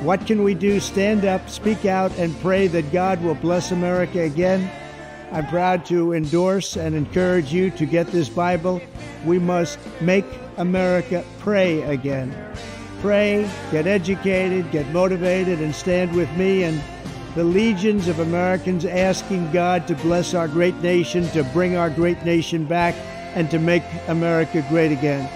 What can we do? Stand up, speak out, and pray that God will bless America again. I'm proud to endorse and encourage you to get this Bible. We must make America pray again. Pray, get educated, get motivated, and stand with me and the legions of Americans asking God to bless our great nation, to bring our great nation back, and to make America great again.